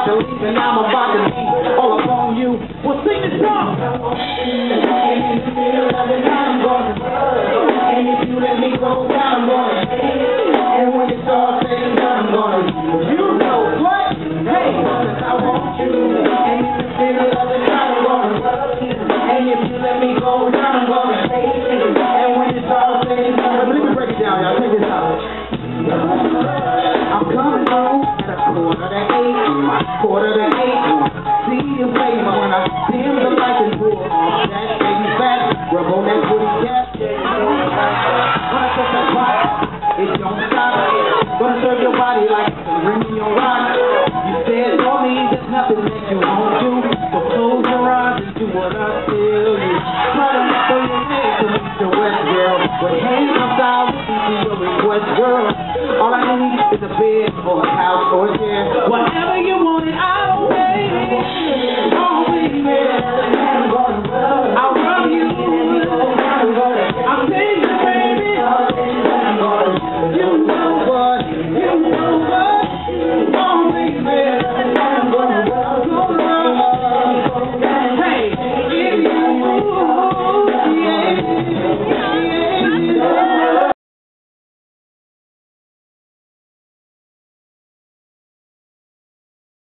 about to leave and I'm about to be all up you. Well, sing this song. And if you let me go down, I'm gonna And when it's all said and done, I'm gonna You know what? I'm gonna And if you let me go down, I'm gonna And when it's all said and done, let me break it down, y'all. Check this quarter to eight. See you baby when I dim the light and on that baby fat, rub on that booty. When I touch that pot, it don't stop. Gonna serve your body like a ring in your rock. You said for me there's nothing that you won't do, so close your eyes and do what I tell you. Try to throw your head to meet the west girl, but hey, request, girl. All I need is a bed or a couch or a chair. Whatever you want it, I'll